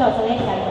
los dejan.